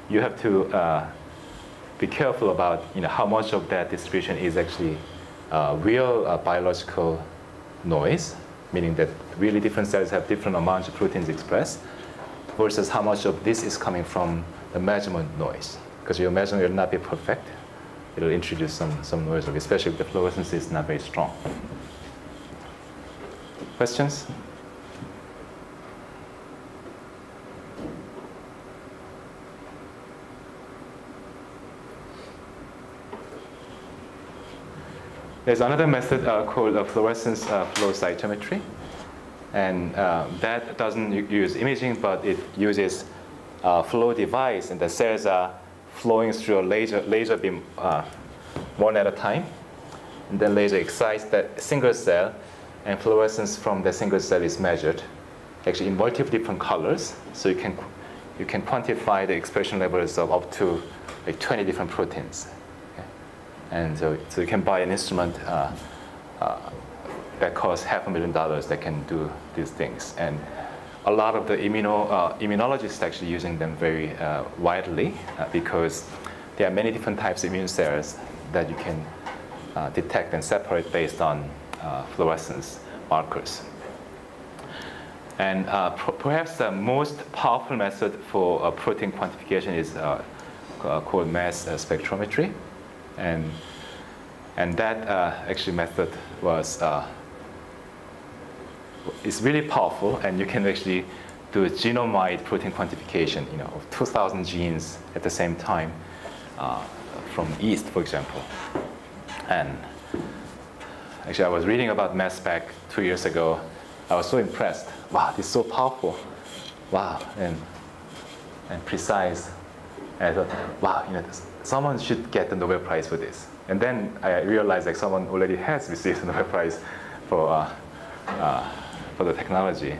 you have to uh, be careful about, you know, how much of that distribution is actually uh, real uh, biological noise, meaning that really different cells have different amounts of proteins expressed, versus how much of this is coming from the measurement noise. Because your measurement will not be perfect. It'll introduce some, some noise, especially if the fluorescence is not very strong. Questions? There's another method uh, called uh, fluorescence uh, flow cytometry. And uh, that doesn't use imaging, but it uses a flow device, and the cells are flowing through a laser, laser beam uh, one at a time. And then laser excites that single cell, and fluorescence from the single cell is measured, actually in multiple different colors. So you can, you can quantify the expression levels of up to like 20 different proteins. And so, so you can buy an instrument uh, uh, that costs half a million dollars that can do these things. And a lot of the immuno, uh, immunologists actually using them very uh, widely uh, because there are many different types of immune cells that you can uh, detect and separate based on fluorescence markers. And perhaps the most powerful method for protein quantification is called mass spectrometry. And, and that uh, actually method was uh, is really powerful, and you can actually do a genome-wide protein quantification, you know, of 2,000 genes at the same time uh, from yeast, for example. And actually, I was reading about mass spec two years ago. I was so impressed. Wow, this is so powerful. Wow, and and precise. And I thought, wow, you know, someone should get the Nobel Prize for this. And then I realized like someone already has received the Nobel Prize for, uh, uh, for the technology.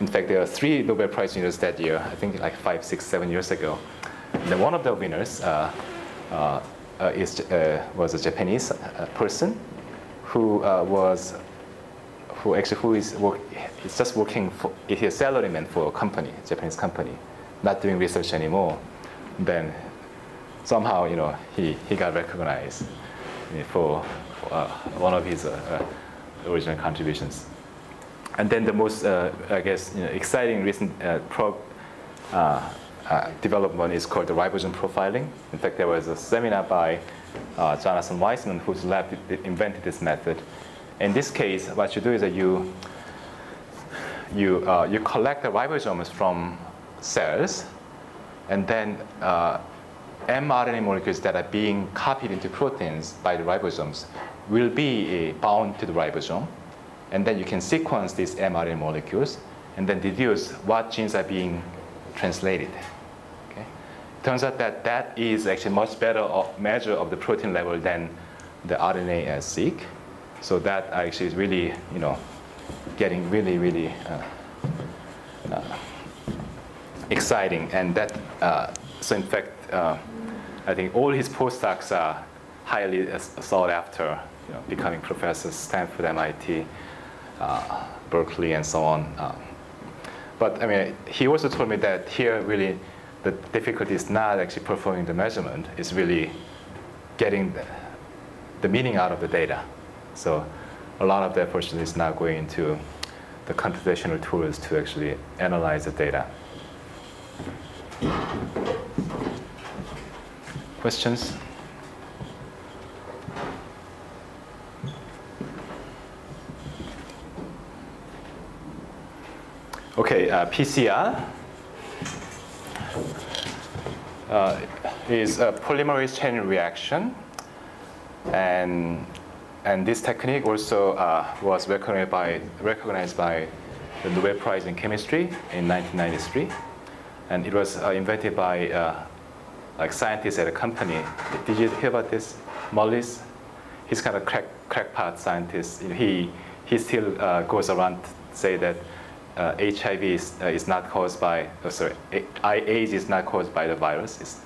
In fact, there are three Nobel Prize winners that year, I think like five, six, seven years ago. And one of the winners uh, uh, uh is, uh, was a Japanese person who was who actually who is work, is just working for he's a salaryman for a company, a Japanese company, not doing research anymore. Then somehow, you know, he, he got recognized for uh, one of his uh, uh, original contributions. And then the most, uh, I guess, you know, exciting recent uh, pro, uh, uh, development is called the ribosome profiling. In fact, there was a seminar by Jonathan Weissman, whose lab invented this method. In this case, what you do is that you you you collect the ribosomes from cells, and then mRNA molecules that are being copied into proteins by the ribosomes will be bound to the ribosome, and then you can sequence these mRNA molecules and then deduce what genes are being translated. Okay? Turns out that that is actually much better measure of the protein level than the RNA-seq. So that actually is really, you know, getting really, really uh, uh, exciting. And that, uh, so in fact, uh, I think all his postdocs are highly sought after, you know, becoming professors, Stanford, MIT, uh, Berkeley, and so on. Um, but I mean, he also told me that here really the difficulty is not actually performing the measurement, it's really getting the, the meaning out of the data. So a lot of the effort is now going into the computational tools to actually analyze the data. Questions? Okay, uh, PCR uh, is a polymerase chain reaction, and and this technique also uh, was recognized by recognized by the Nobel Prize in Chemistry in 1993, and it was uh, invented by uh, like scientists at a company. Did you hear about this, Mullis? He's kind of crack crackpot scientist. He he still uh, goes around say that uh, HIV is, uh, is not caused by, oh, sorry, AIDS is not caused by the virus. It's,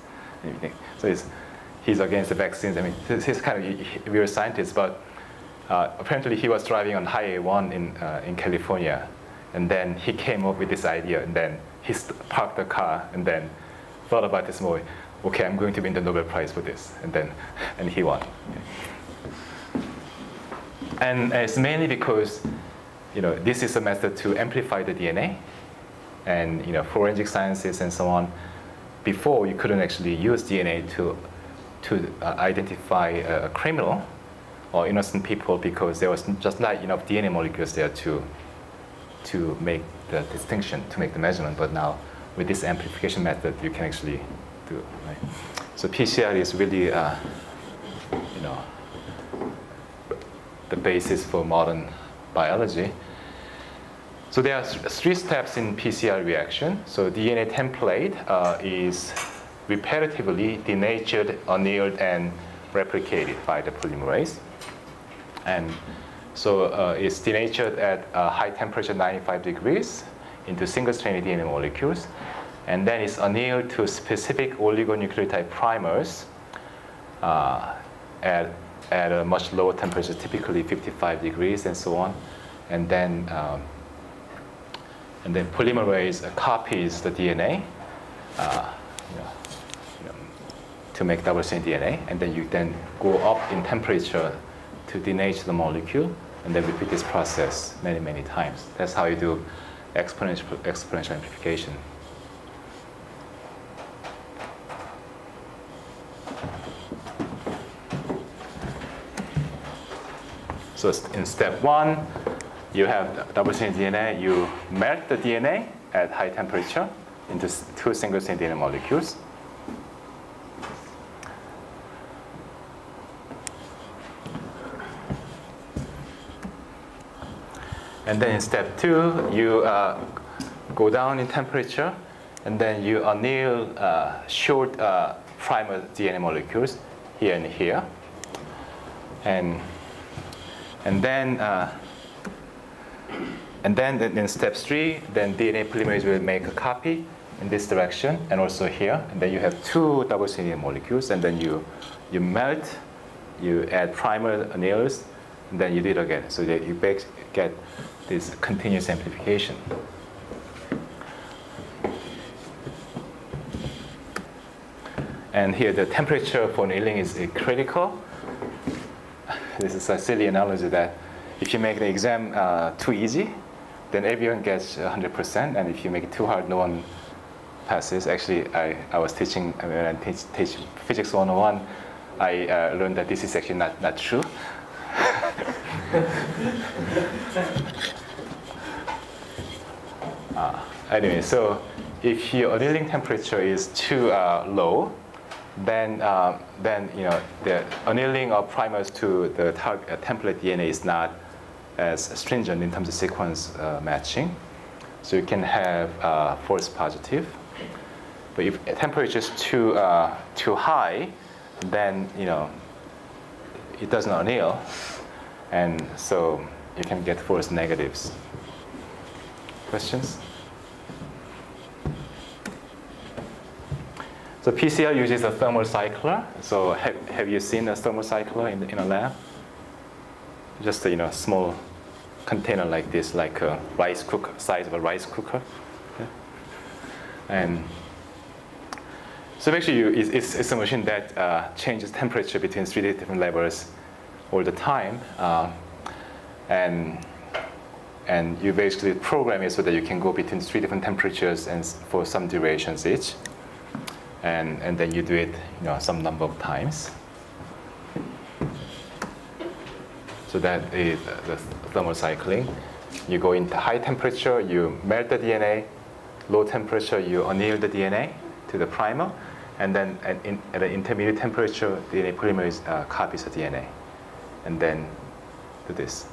so it's, he's against the vaccines. I mean, he's kind of a weird scientist, but uh, apparently he was driving on Highway 1 in, uh, in California, and then he came up with this idea, and then he parked the car, and then thought about this more. Okay, I'm going to win the Nobel Prize for this, and then, and he won. And it's mainly because you know, this is a method to amplify the DNA and you know, forensic sciences and so on. Before, you couldn't actually use DNA to, to uh, identify a criminal or innocent people because there was just not enough DNA molecules there to, to make the distinction, to make the measurement. But now, with this amplification method, you can actually do. Right? So PCR is really, uh, you know, the basis for modern biology. So there are three steps in PCR reaction. So DNA template uh, is repetitively denatured, annealed, and replicated by the polymerase. And so uh, it's denatured at a high temperature, 95 degrees, into single-stranded DNA molecules. And then it's annealed to specific oligonucleotide primers uh, at, at a much lower temperature, typically 55 degrees and so on. And then um, and then polymerase copies the DNA uh, you know, you know, to make double-stranded DNA, and then you then go up in temperature to denature the molecule, and then repeat this process many, many times. That's how you do exponential, exponential amplification. So in step one, you have double-stranded DNA, you melt the DNA at high temperature into two single-stranded DNA molecules. And then in step two, you uh, go down in temperature, and then you anneal uh, short uh, primer DNA molecules here and here. And, and then uh, and then in step three, then DNA polymerase will make a copy in this direction and also here. And then you have two double stranded molecules, and then you, you melt, you add primer anneals, and then you do it again. So that you get this continuous amplification. And here the temperature for annealing is critical. This is a silly analogy that if you make the exam uh, too easy, then everyone gets 100%, and if you make it too hard, no one passes. Actually, I, I was teaching, when I teach, teach Physics 101, I uh, learned that this is actually not, not true. uh, anyway, so if your annealing temperature is too uh, low, then, uh, then you know, the annealing of primers to the target, uh, template DNA is not as stringent in terms of sequence uh, matching. So you can have uh, false positive. But if temperature is too, uh, too high, then you know, it does not anneal. And so you can get false negatives. Questions? So PCR uses a thermal cycler. So have, have you seen a thermal cycler in, in a lab? Just a you know, small container like this, like a rice cooker, size of a rice cooker. Okay. And so actually you, it's, it's, a machine that uh, changes temperature between three different levels all the time. Uh, and, and you basically program it so that you can go between three different temperatures and for some durations each and, and then you do it you know, some number of times. So that is the thermal cycling. You go into high temperature, you melt the DNA. Low temperature, you anneal the DNA to the primer. And then at, in, at an intermediate temperature, DNA polymerase uh, copies the DNA. And then do this.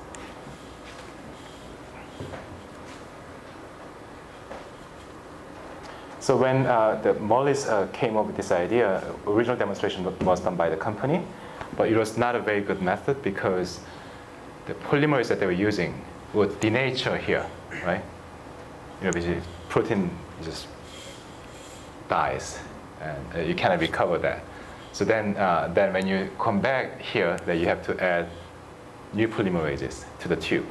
So when uh, the Mullis uh, came up with this idea, original demonstration was done by the company, but it was not a very good method because the polymers that they were using would denature here, right? You know, protein just dies, and uh, you cannot recover that. So then, uh, then when you come back here, then you have to add new polymerases to the tube.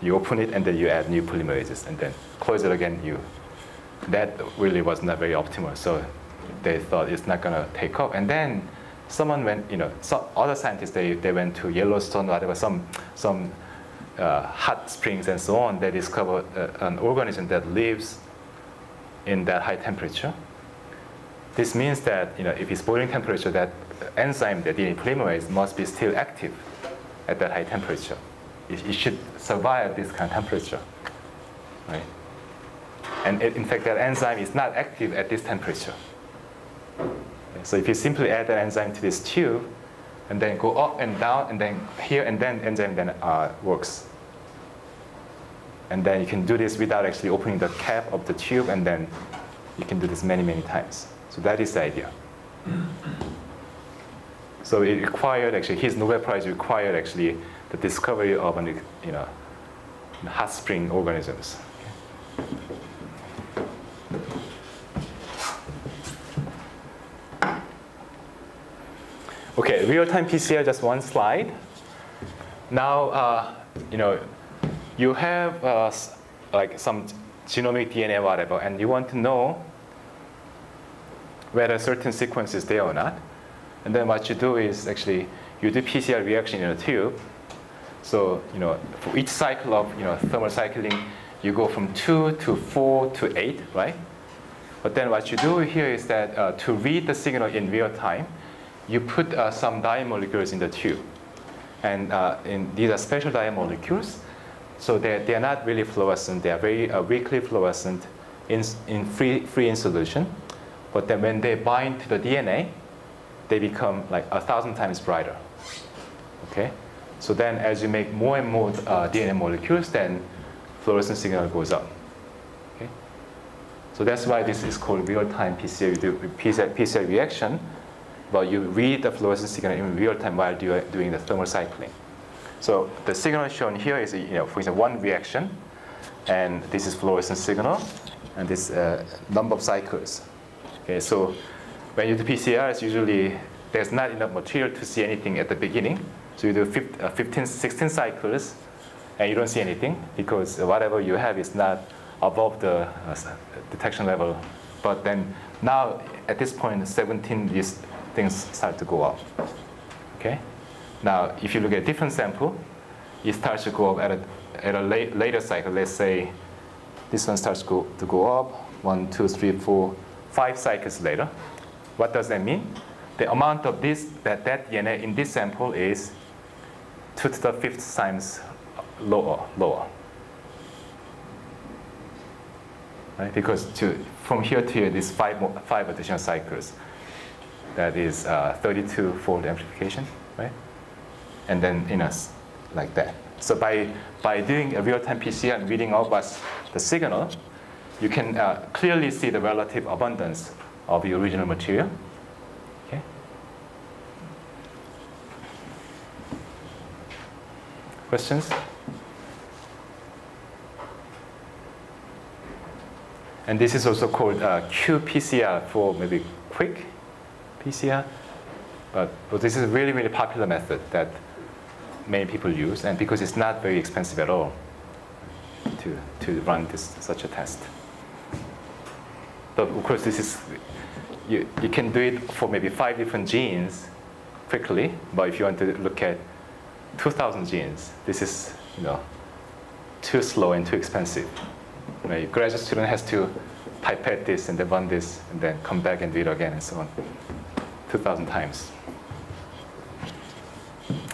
You open it and then you add new polymerases, and then close it again, you that really was not very optimal. So they thought it's not going to take off. And then someone went, you know, some other scientists, they, they went to Yellowstone, or whatever, some, some uh, hot springs and so on. They discovered uh, an organism that lives in that high temperature. This means that, you know, if it's boiling temperature, that enzyme, the DNA polymerase, must be still active at that high temperature. It, it should survive this kind of temperature, right? And it, in fact, that enzyme is not active at this temperature. So if you simply add that enzyme to this tube, and then go up and down, and then here, and then enzyme then uh, works. And then you can do this without actually opening the cap of the tube, and then you can do this many, many times. So that is the idea. So it required actually, his Nobel Prize required actually the discovery of an, you know, hot spring organisms. Okay, real-time PCR, just one slide. Now, uh, you know, you have uh, like some genomic DNA, whatever, and you want to know whether a certain sequence is there or not. And then what you do is actually you do PCR reaction in a tube. So, you know, for each cycle of, you know, thermal cycling, you go from two to four to eight, right? But then what you do here is that uh, to read the signal in real time, you put uh, some dye molecules in the tube. And uh, these are special dye molecules. So they're, they're not really fluorescent. They are very uh, weakly fluorescent in, in free, free in solution. But then when they bind to the DNA, they become like a thousand times brighter. Okay? So then as you make more and more uh, DNA molecules, then fluorescent signal goes up. Okay? So that's why this is called real-time PCR, PCR reaction but you read the fluorescent signal in real time while doing the thermal cycling. So the signal shown here is, you know, for example, one reaction, and this is fluorescent signal, and this uh, number of cycles. Okay, so when you do PCRs, usually there's not enough material to see anything at the beginning. So you do uh, 15, 16 cycles, and you don't see anything because whatever you have is not above the uh, detection level. But then now at this point, 17 is things start to go up. Okay? Now, if you look at a different sample, it starts to go up at a at a late, later cycle, let's say this one starts go, to go up, one, two, three, four, five cycles later. What does that mean? The amount of this, that, that DNA in this sample is 2 to the fifth times lower, lower. Right? Because to, from here to here, there's five, more, five additional cycles. That is uh, 32-fold amplification, right? And then in us, like that. So by, by doing a real-time PCR and reading out what's the signal, you can uh, clearly see the relative abundance of the original material. Okay? Questions? And this is also called uh, qPCR for maybe quick PCR. But, this is a really, really popular method that many people use, and because it's not very expensive at all to, to run this, such a test. But of course, this is, you, you can do it for maybe five different genes quickly, but if you want to look at 2,000 genes, this is, you know, too slow and too expensive. A graduate student has to pipette this and then run this and then come back and do it again and so on, 2,000 times.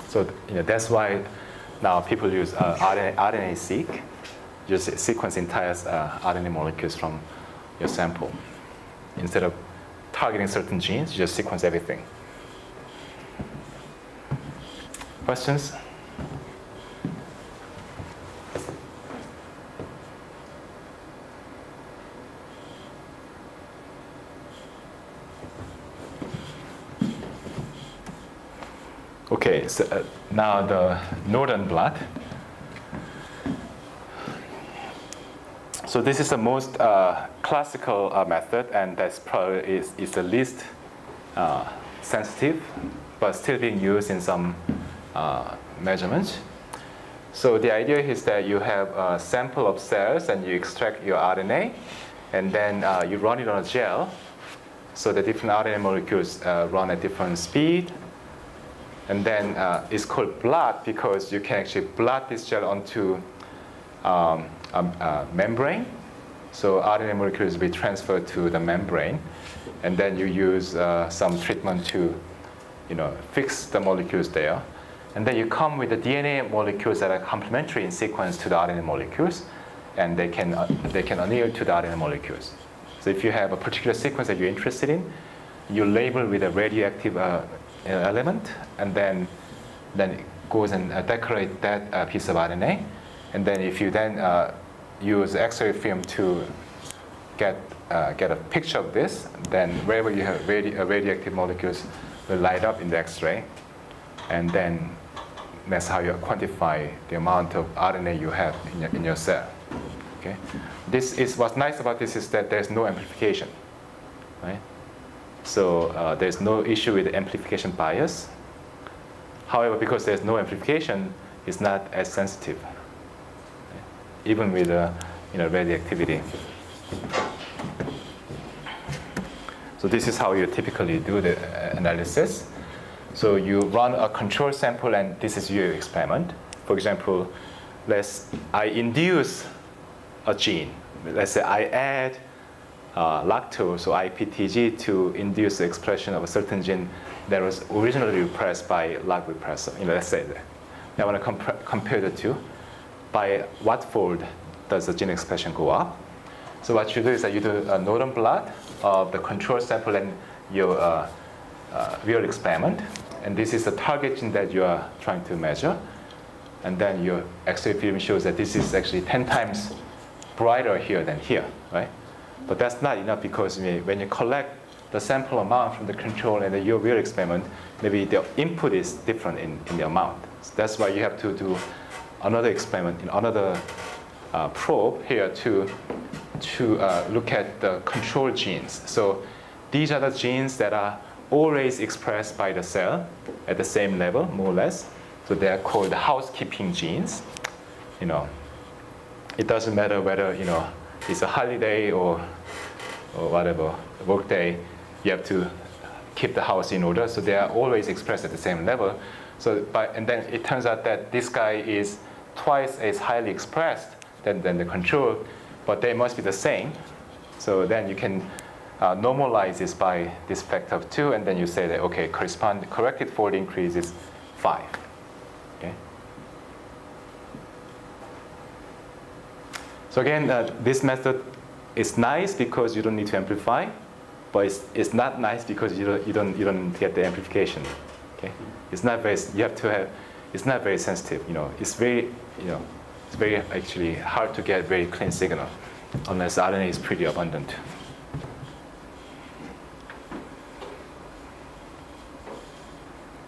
So you know, that's why now people use uh, RNA, RNA-seq, just sequence entire uh, RNA molecules from your sample. Instead of targeting certain genes, you just sequence everything. Questions? So uh, now the northern blot. So this is the most uh, classical uh, method, and that's probably is, is the least uh, sensitive, but still being used in some uh, measurements. So the idea is that you have a sample of cells and you extract your RNA, and then uh, you run it on a gel. So the different RNA molecules run at different speed and then uh, it's called blot because you can actually blot this gel onto um, a, a, membrane. So RNA molecules will be transferred to the membrane. And then you use uh, some treatment to you know, fix the molecules there. And then you come with the DNA molecules that are complementary in sequence to the RNA molecules. And they can, uh, they can anneal to the RNA molecules. So if you have a particular sequence that you're interested in, you label with a radioactive uh, element, and then then it goes and uh, decorate that uh, piece of RNA. And then if you then use X-ray film to get get a picture of this, then wherever you have radi radioactive molecules will light up in the X-ray, and then that's how you quantify the amount of RNA you have in your, in your cell. Okay, this is what's nice about this is that there's no amplification, right? So uh, there's no issue with amplification bias. However, because there's no amplification, it's not as sensitive, even with uh, you know, radioactivity. So this is how you typically do the uh, analysis. So you run a control sample, and this is your experiment. For example, let's I induce a gene. Let's say I add uh, lactose or IPTG to induce the expression of a certain gene that was originally repressed by lac repressor. You know, let's say that. I want to comp compare the two. By what fold does the gene expression go up? So what you do is that you do a northern blot of the control sample and your uh, uh, real experiment. And this is the target gene that you are trying to measure. And then your X-ray film shows that this is actually 10 times brighter here than here, right? But that's not enough because when you collect the sample amount from the control and the your real experiment, maybe the input is different in, in the amount. So that's why you have to do another experiment in another uh, probe here to, to uh, look at the control genes. So these are the genes that are always expressed by the cell at the same level, more or less. So they are called housekeeping genes. You know, it doesn't matter whether you know it's a holiday or, or whatever, work day, you have to keep the house in order. So they are always expressed at the same level. So, but, and then it turns out that this guy is twice as highly expressed than, than the control, but they must be the same. So then you can uh, normalize this by this factor of 2, and then you say that, okay, correspond, corrected fold increase is 5. So again, uh, this method is nice because you don't need to amplify, but it's, it's not nice because you don't, you, don't, you don't get the amplification. Okay? It's not very, you have to have, it's not very sensitive, you know. It's very, you know, it's very actually hard to get very clean signal unless RNA is pretty abundant.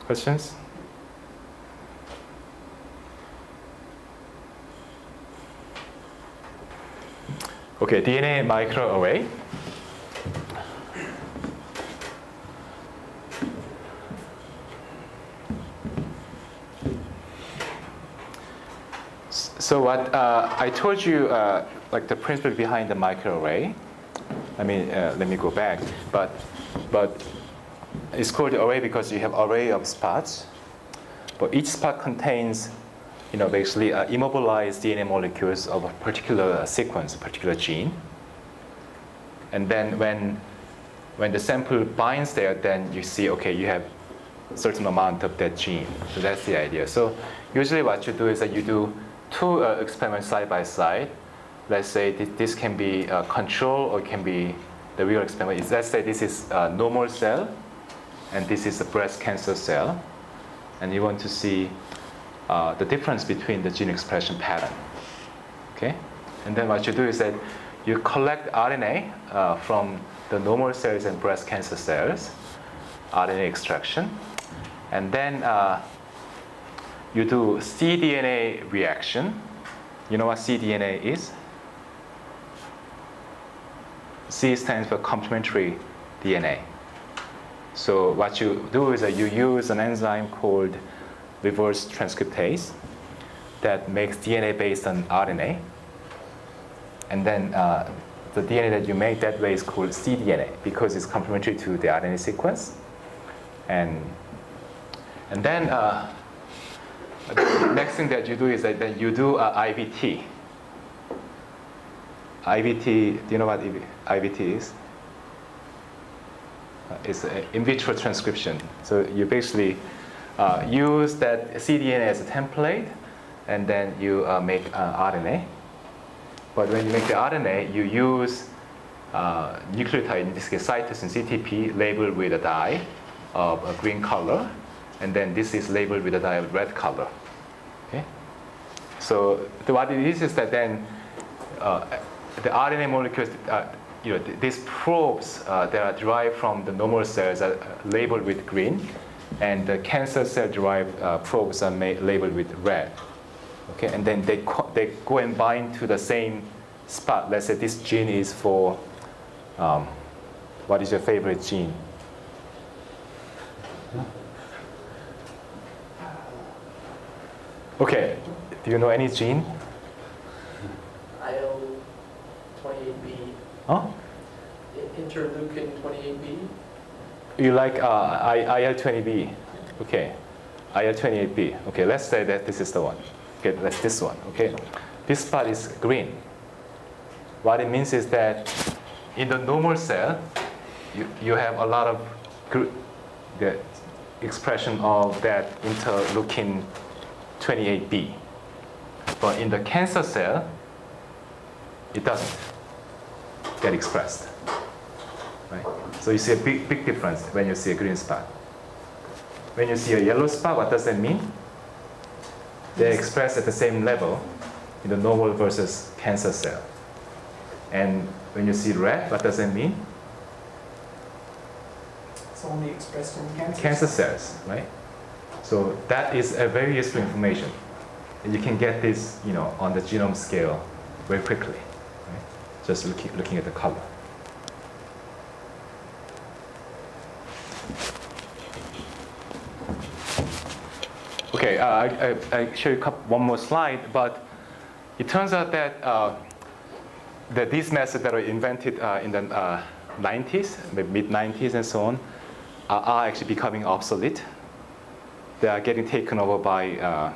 Questions? Okay, DNA microarray. So what uh, I told you, uh, like the principle behind the microarray. I mean, uh, let me go back. But, but it's called array because you have array of spots. But each spot contains, you know, basically uh, immobilized DNA molecules of a particular sequence, a particular gene. And then when, when the sample binds there, then you see, okay, you have a certain amount of that gene. So that's the idea. So usually what you do is that you do two uh, experiments side by side. Let's say this, this can be a control or it can be the real experiment. Let's say this is a normal cell and this is a breast cancer cell. And you want to see uh, the difference between the gene expression pattern. Okay? And then what you do is that you collect RNA uh, from the normal cells and breast cancer cells, RNA extraction, and then uh, you do cDNA reaction. You know what cDNA is? C stands for complementary DNA. So what you do is that you use an enzyme called reverse transcriptase that makes DNA based on RNA. And then uh, the DNA that you make that way is called cDNA because it's complementary to the RNA sequence. And, and then uh, the next thing that you do is that, that you do uh, IVT. IVT, do you know what IVT is? Uh, it's in vitro transcription. So you basically uh, use that cDNA as a template, and then you uh, make uh, RNA. But when you make the RNA, you use uh, nucleotide, in this case cytosine CTP, labeled with a dye of a green color, and then this is labeled with a dye of red color. Okay? So the, what it is is that then uh, the RNA molecules, uh, you know, th these probes that are derived from the normal cells are labeled with green, and the cancer cell derived uh, probes are labeled with red. Okay, and then they, they go and bind to the same spot. Let's say this gene is for, um, what is your favorite gene? Okay, do you know any gene? IL-28B, Huh? interleukin 28B. You like uh, IL-20B? Okay, IL-28B. Okay, let's say that this is the one. Okay, that's this one. Okay, this part is green. What it means is that in the normal cell, you, you have a lot of the expression of that interleukin 28B. But in the cancer cell, it doesn't get expressed. Right? So you see a big, big difference when you see a green spot. When you see a yellow spot, what does that mean? They're expressed at the same level in the normal versus cancer cell. And when you see red, what does that mean? It's only expressed in cancer. Cancer cells, right? So that is a very useful information. And you can get this, you know, on the genome scale very quickly, right? Just looking, looking at the color. Okay, uh, I, I, show you one more slide, but it turns out that, uh, that these methods that were invented uh, in the 90s, uh, the mid 90s and so on, are actually becoming obsolete. They are getting taken over by uh,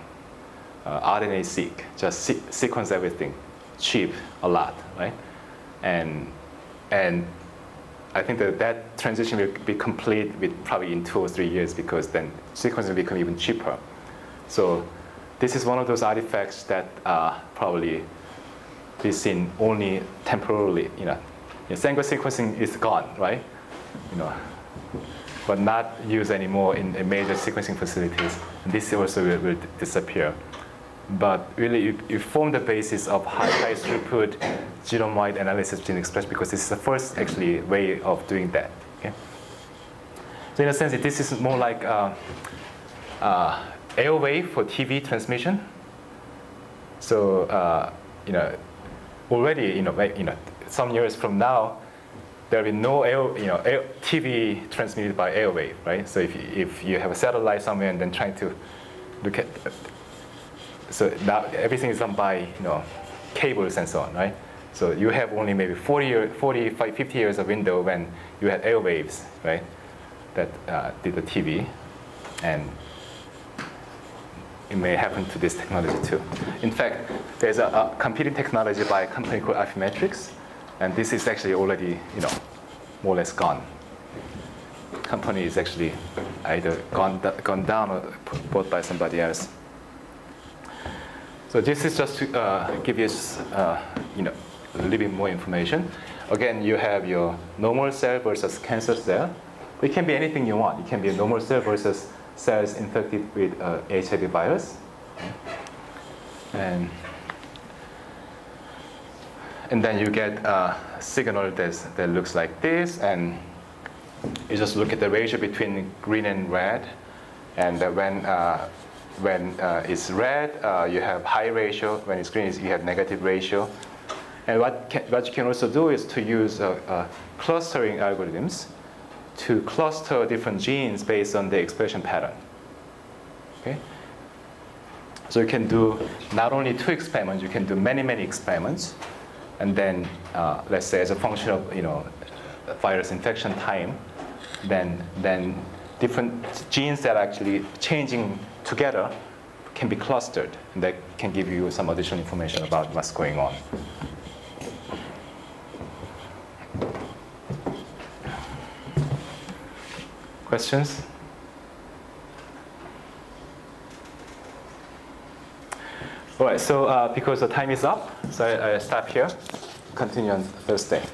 uh, RNA-seq, just se- sequence everything, cheap, a lot, right? And and I think that that transition will be complete with probably in two or three years because then sequencing will become even cheaper. So this is one of those artifacts that uh, probably be seen only temporarily. You know, you know, Sanger sequencing is gone, right? You know, but not used anymore in, major sequencing facilities. This also will, will disappear. But really, you, you form the basis of high, high throughput genome-wide analysis gene expression because this is the first actually way of doing that. Okay? So in a sense, this is more like uh, uh, airwave for TV transmission. So uh, you know, already you know, you know, some years from now, there will be no air, you know, TV transmitted by airwave, right? So if you, if you have a satellite somewhere and then trying to look at, so now everything is done by you know cables and so on, right? So you have only maybe 40 or 45, 50 years of window when you had airwaves, right? That uh, did the TV, and it may happen to this technology too. In fact, there's a, a competing technology by a company called Affymetrix, and this is actually already, you know, more or less gone. Company is actually either gone, gone down or bought by somebody else. So this is just to uh, give you, uh, you know, a little bit more information. Again, you have your normal cell versus cancer cell. It can be anything you want. It can be a normal cell versus cells infected with uh, HIV virus. And, and then you get a signal that, that looks like this, and you just look at the ratio between green and red. And uh, when, uh, when uh, it's red, uh, you have high ratio. When it's green, you have negative ratio. And what, can, what you can also do is to use uh, uh, clustering algorithms to cluster different genes based on the expression pattern. Okay? So you can do not only two experiments, you can do many, many experiments. And then, uh, let's say as a function of you know, virus infection time, then, then different genes that are actually changing together can be clustered. And that can give you some additional information about what's going on. Questions? All right, so uh, because the time is up, so I, I stop here. Continue on Thursday.